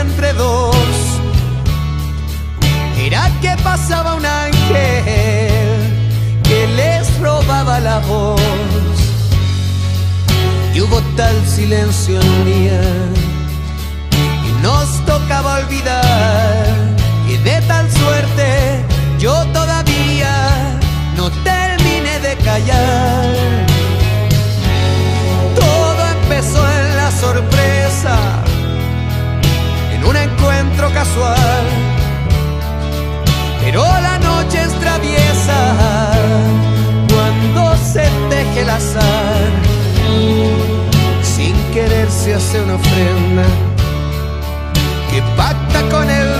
entre dos. Era que pasaba un ángel que les robaba la voz. Y hubo tal silencio en día y nos tocaba olvidar se hace una ofrenda que pacta con el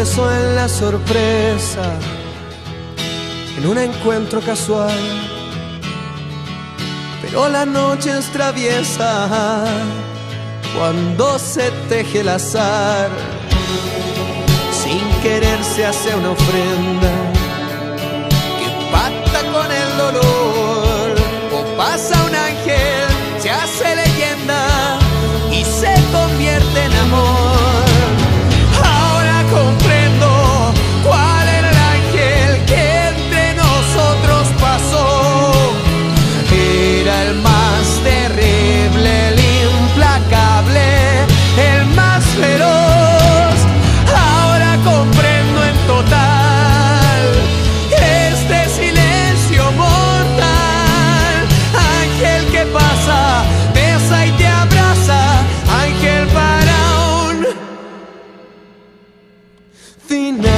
En la sorpresa, en un encuentro casual. Pero la noche es traviesa cuando se teje el azar. Sin querer se hace una ofrenda que nothing